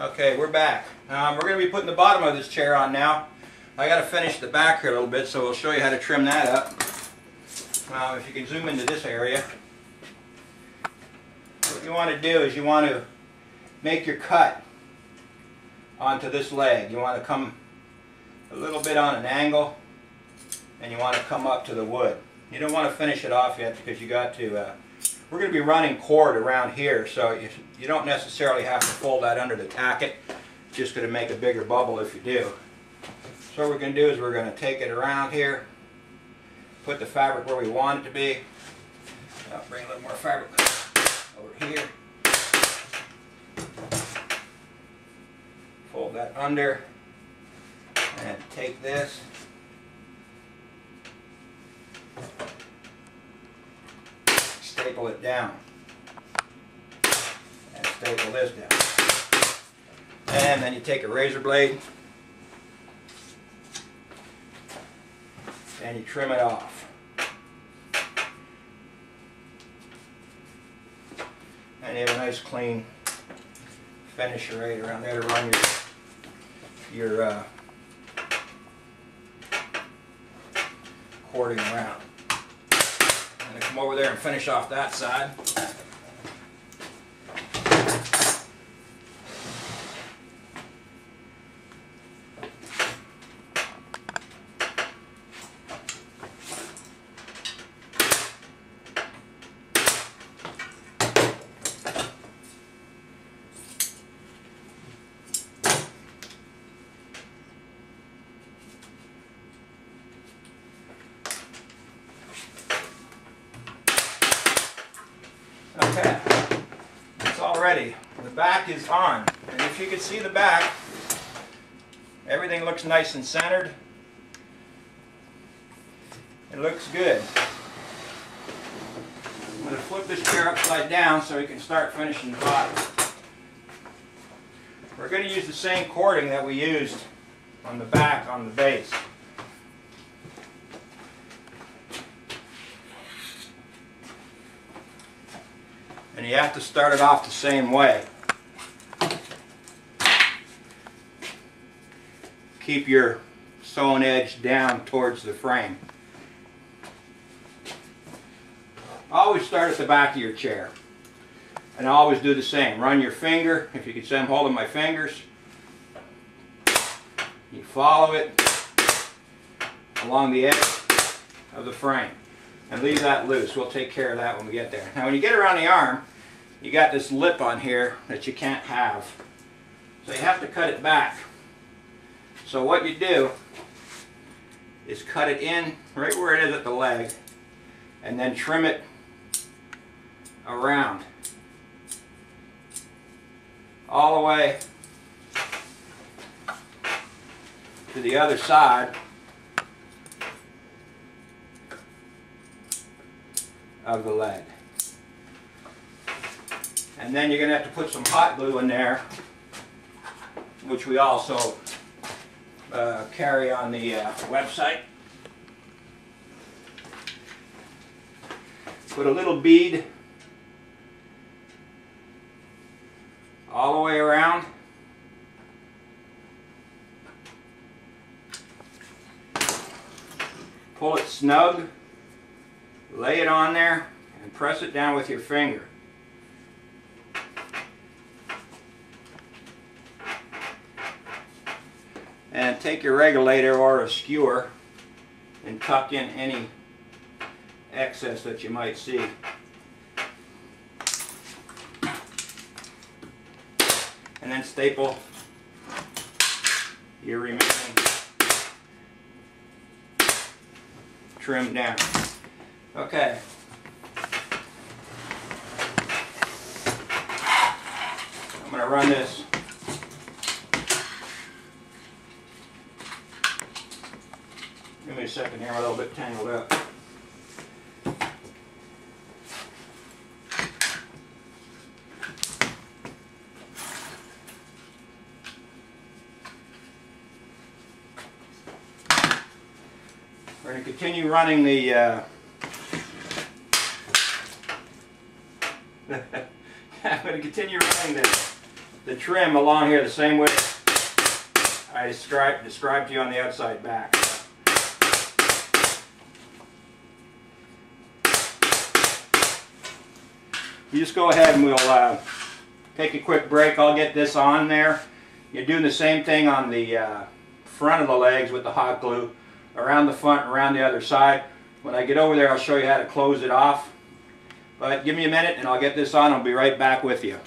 Okay, we're back. Um, we're going to be putting the bottom of this chair on now. I got to finish the back here a little bit, so we'll show you how to trim that up. Uh, if you can zoom into this area. What you want to do is you want to make your cut onto this leg. You want to come a little bit on an angle, and you want to come up to the wood. You don't want to finish it off yet because you got to uh, we're going to be running cord around here, so you, you don't necessarily have to fold that under to tack it. Just going to make a bigger bubble if you do. So what we're going to do is we're going to take it around here, put the fabric where we want it to be. I'll bring a little more fabric over here. Fold that under and take this staple it down. And staple this down. And then you take a razor blade and you trim it off. And you have a nice clean finish right around there to run your, your uh, cording around come over there and finish off that side. Okay, The back is on. And if you can see the back, everything looks nice and centered. It looks good. I'm going to flip this chair upside down so we can start finishing the bottom. We're going to use the same cording that we used on the back on the base. And you have to start it off the same way. Keep your sewing edge down towards the frame. Always start at the back of your chair. And always do the same. Run your finger, if you can see I'm holding my fingers. You follow it along the edge of the frame and leave that loose. We'll take care of that when we get there. Now when you get around the arm, you got this lip on here that you can't have. So you have to cut it back. So what you do is cut it in right where it is at the leg and then trim it around all the way to the other side of the leg. And then you're going to have to put some hot glue in there, which we also uh, carry on the uh, website. Put a little bead all the way around. Pull it snug, lay it on there, and press it down with your finger. And take your regulator or a skewer and tuck in any excess that you might see. And then staple your remaining trim down. Okay. I'm going to run this Give me a second here, I'm a little bit tangled up. We're going to continue running the uh, I'm going to continue running this the trim along here the same way I described, described to you on the outside back. You just go ahead and we'll uh, take a quick break. I'll get this on there. You're doing the same thing on the uh, front of the legs with the hot glue around the front and around the other side. When I get over there I'll show you how to close it off. But give me a minute and I'll get this on. I'll be right back with you.